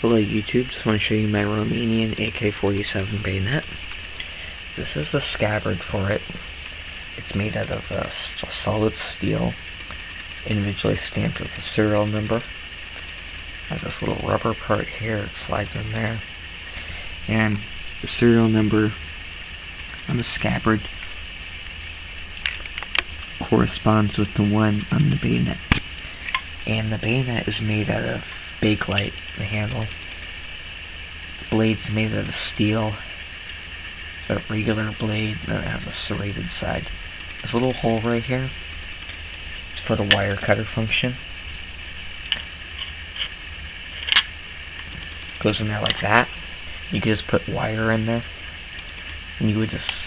Hello YouTube, just want to show you my Romanian AK-47 bayonet. This is the scabbard for it. It's made out of uh, solid steel, individually stamped with a serial number. Has this little rubber part here, it slides in there. And the serial number on the scabbard corresponds with the one on the bayonet. And the bayonet is made out of Bakelite, the handle. The blade's made out of steel. It's a regular blade, and it has a serrated side. This little hole right here, it's for the wire cutter function. Goes in there like that. You can just put wire in there, and you would just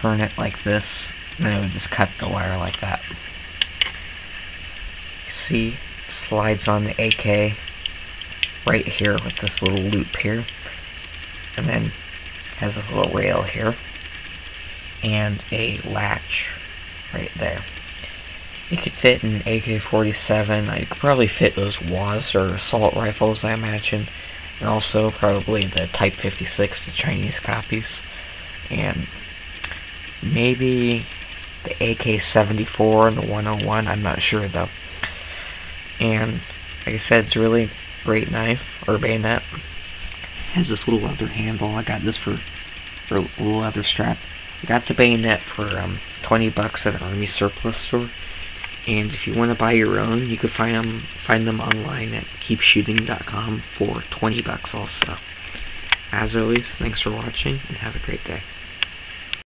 turn it like this, and it would just cut the wire like that. See, slides on the AK right here with this little loop here. And then has this little rail here. And a latch right there. It could fit an AK-47. I could probably fit those WASR assault rifles, I imagine. And also probably the Type 56, the Chinese copies. And maybe the AK-74 and the 101. I'm not sure though. And like I said, it's a really great knife or bayonet. It has this little leather handle. I got this for a little leather strap. I got the bayonet for um, 20 bucks at an army surplus store. And if you want to buy your own, you can find them find them online at keepshooting.com for 20 bucks also. As always, thanks for watching and have a great day.